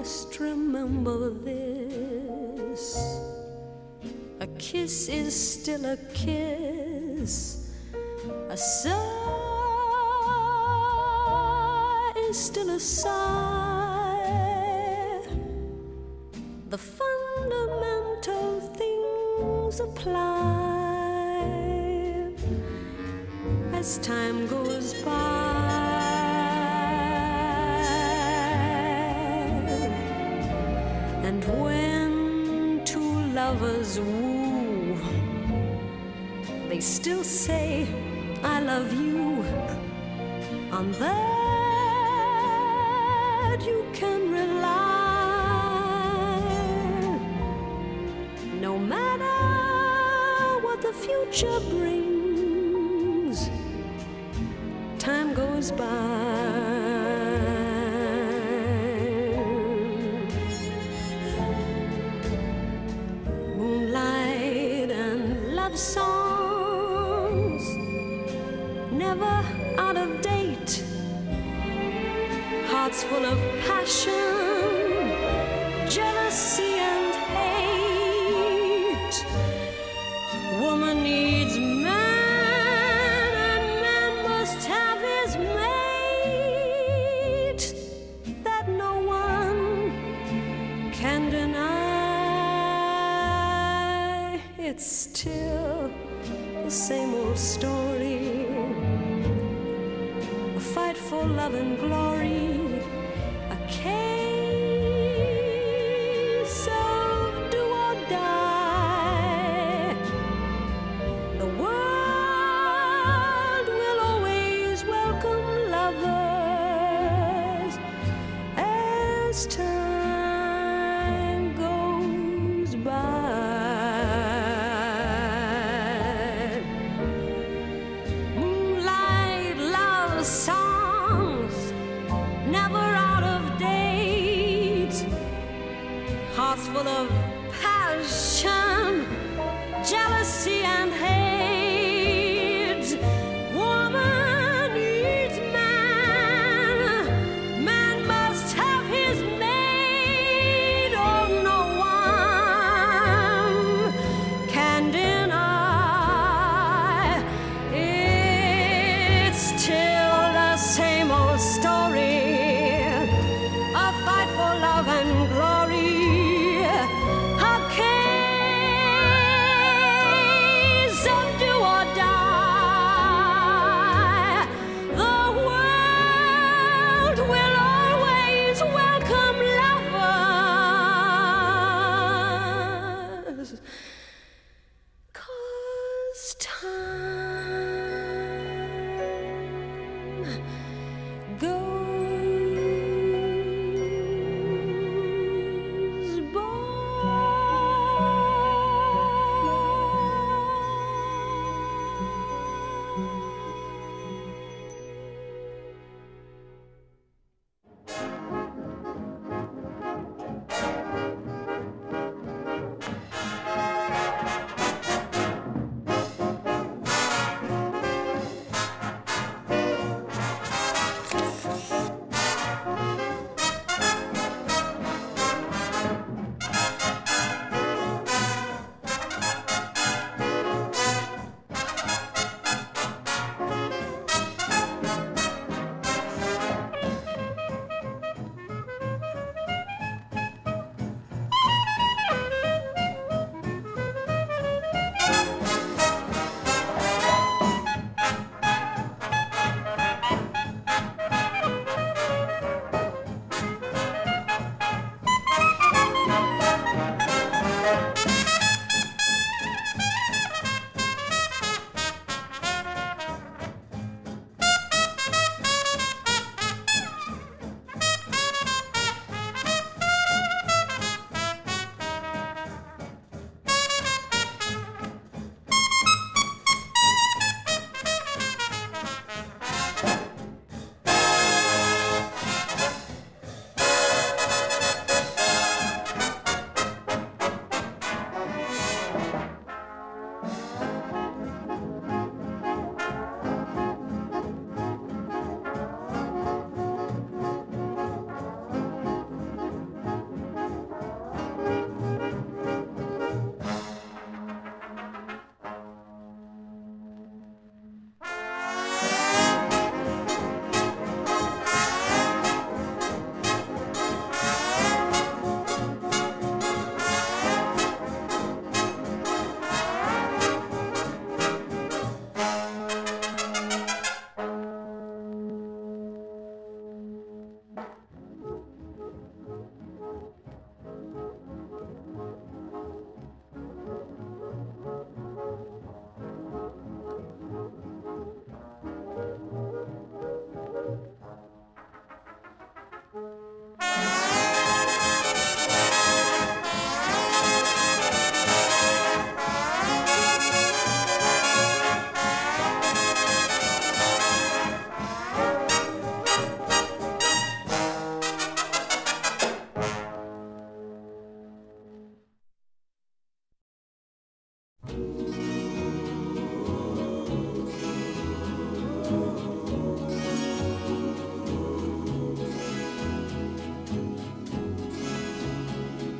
must remember this. A kiss is still a kiss. A sigh is still a sigh. The fundamental things apply as time goes by. Lovers woo, they still say, I love you. On that you can rely. No matter what the future brings, time goes by. Songs, never out of date. Hearts full of passion, for love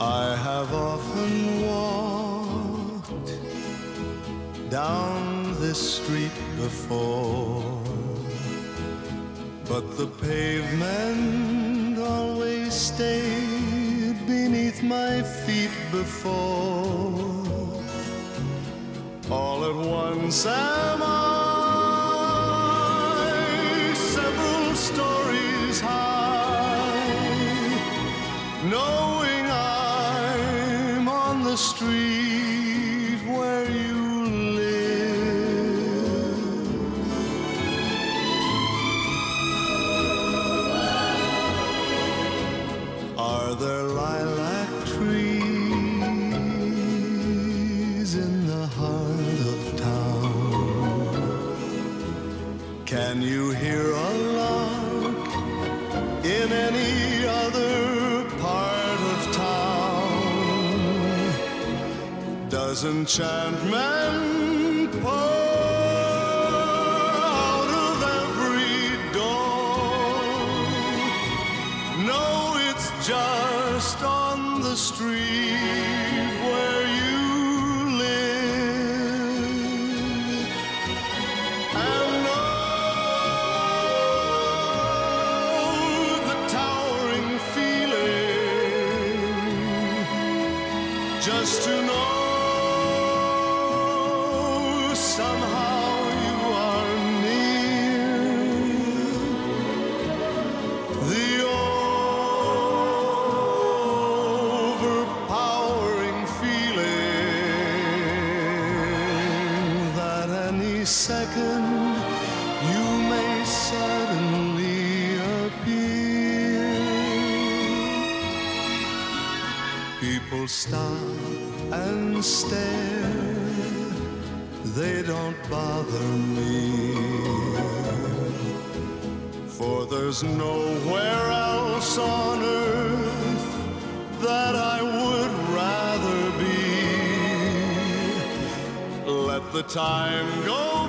I have often walked down this street before, but the pavement always stayed beneath my feet before. All at once am I. Does enchantment pour out of every door? No, it's just on the street where you live. And oh, the towering feeling just to know People stop and stare, they don't bother me. For there's nowhere else on earth that I would rather be. Let the time go